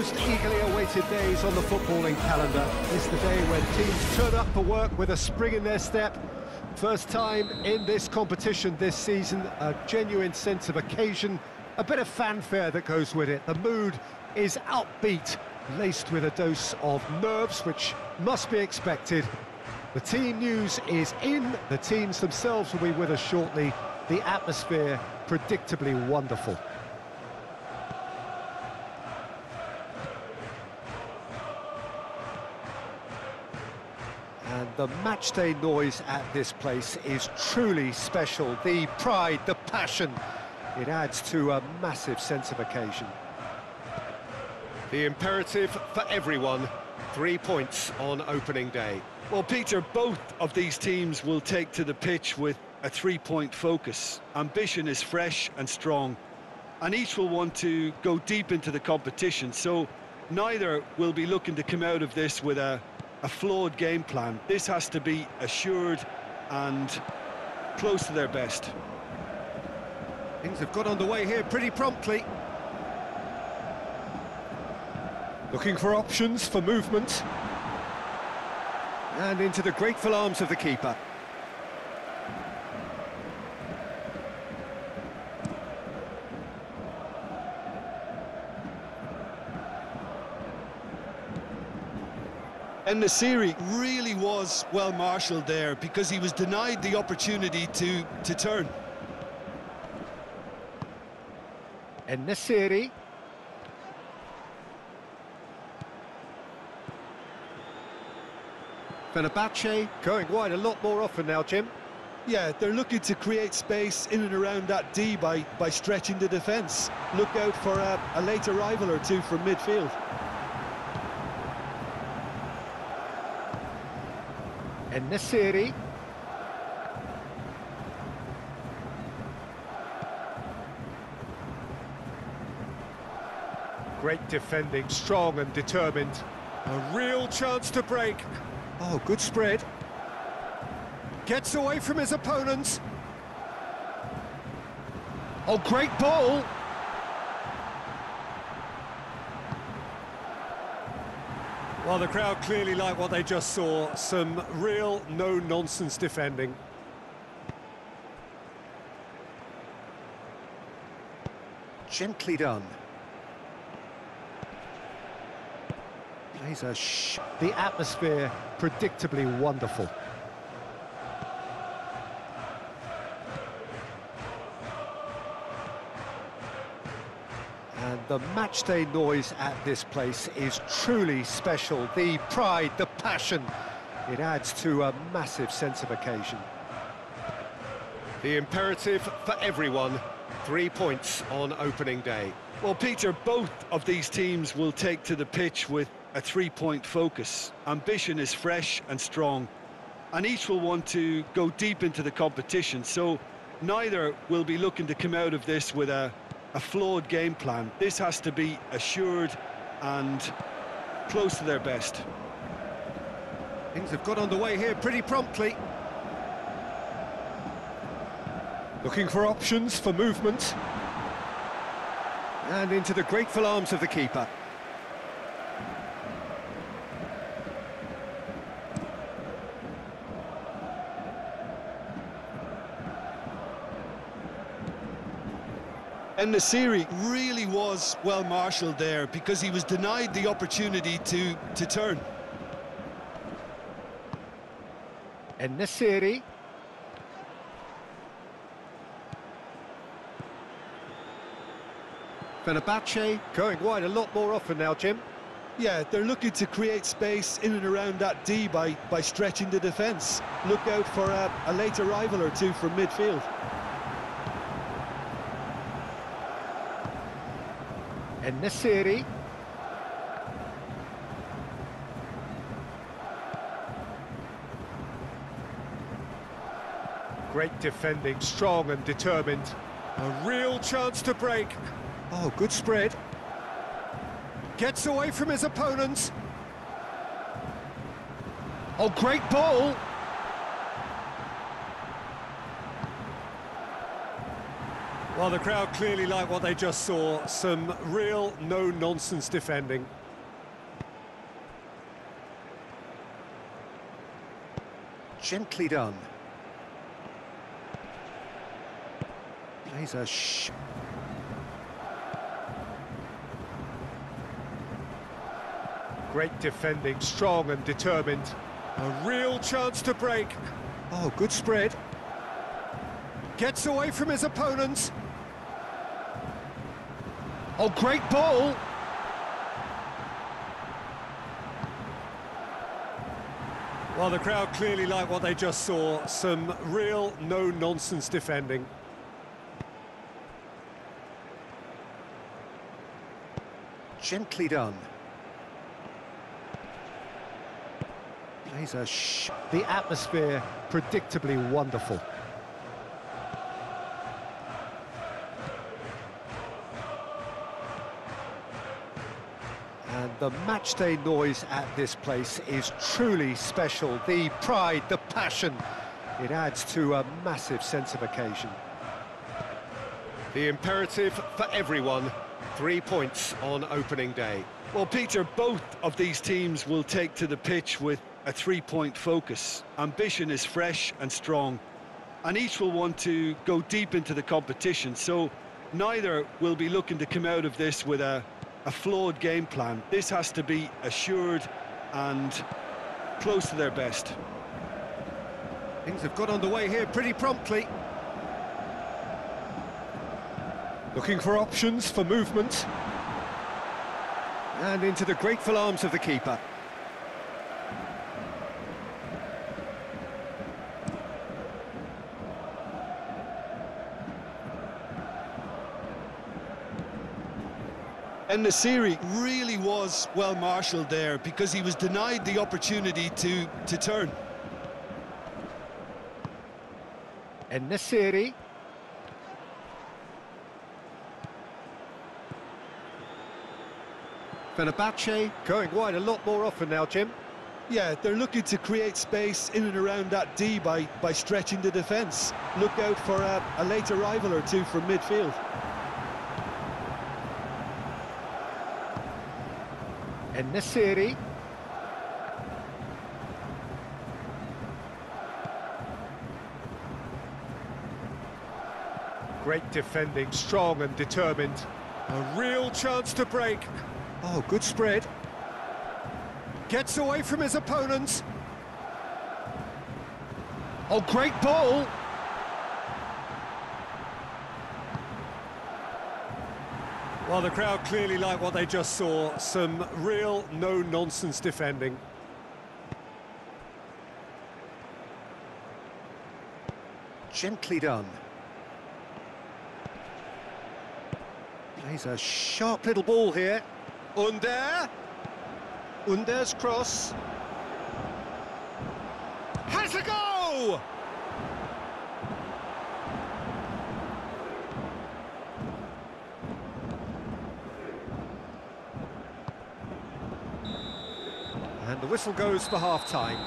most eagerly awaited days on the footballing calendar. is the day when teams turn up for work with a spring in their step. First time in this competition this season, a genuine sense of occasion, a bit of fanfare that goes with it. The mood is upbeat, laced with a dose of nerves, which must be expected. The team news is in, the teams themselves will be with us shortly. The atmosphere predictably wonderful. The matchday noise at this place is truly special. The pride, the passion, it adds to a massive sense of occasion. The imperative for everyone, three points on opening day. Well, Peter, both of these teams will take to the pitch with a three-point focus. Ambition is fresh and strong, and each will want to go deep into the competition, so neither will be looking to come out of this with a, a flawed game plan. This has to be assured and close to their best. Things have got underway here pretty promptly. Looking for options for movement. And into the grateful arms of the keeper. And Nasiri really was well marshalled there because he was denied the opportunity to, to turn. And Nasiri. Fenerbahce going wide a lot more often now, Jim. Yeah, they're looking to create space in and around that D by, by stretching the defence. Look out for a, a late arrival or two from midfield. And Nasiri. Great defending, strong and determined. A real chance to break. Oh, good spread. Gets away from his opponents. Oh, great ball. Well, the crowd clearly like what they just saw. Some real no-nonsense defending. Gently done. Plays a. The atmosphere predictably wonderful. And the matchday noise at this place is truly special. The pride, the passion, it adds to a massive sense of occasion. The imperative for everyone, three points on opening day. Well, Peter, both of these teams will take to the pitch with a three-point focus. Ambition is fresh and strong, and each will want to go deep into the competition, so neither will be looking to come out of this with a, a flawed game plan. This has to be assured and close to their best. Things have got underway here pretty promptly. Looking for options for movement. And into the grateful arms of the keeper. And Nasiri really was well marshalled there because he was denied the opportunity to, to turn. And Nasiri. Fenerbahce going wide a lot more often now, Jim. Yeah, they're looking to create space in and around that D by, by stretching the defence. Look out for a, a late arrival or two from midfield. And Nasiri. Great defending, strong and determined. A real chance to break. Oh, good spread. Gets away from his opponents. Oh, great ball. Well, the crowd clearly like what they just saw. Some real no-nonsense defending. Gently done. Plays a sh... Great defending, strong and determined. A real chance to break. Oh, good spread. Gets away from his opponents. Oh, great ball. Well, the crowd clearly like what they just saw. Some real no-nonsense defending. Gently done. Plays a. The atmosphere, predictably wonderful. And the matchday noise at this place is truly special. The pride, the passion, it adds to a massive sense of occasion. The imperative for everyone, three points on opening day. Well, Peter, both of these teams will take to the pitch with a three-point focus. Ambition is fresh and strong, and each will want to go deep into the competition, so neither will be looking to come out of this with a, a flawed game plan. This has to be assured and close to their best. Things have got underway here pretty promptly. Looking for options for movement. And into the grateful arms of the keeper. And Nasiri really was well marshalled there because he was denied the opportunity to, to turn. And Nasiri. Fenerbahce going wide a lot more often now, Jim. Yeah, they're looking to create space in and around that D by, by stretching the defence. Look out for a, a late arrival or two from midfield. Nasiri. Great defending, strong and determined. A real chance to break. Oh, good spread. Gets away from his opponents. Oh, great ball. Well, the crowd clearly like what they just saw. Some real no-nonsense defending. Gently done. Plays a sharp little ball here. Under. Under's cross. Has a go! Whistle goes for half-time.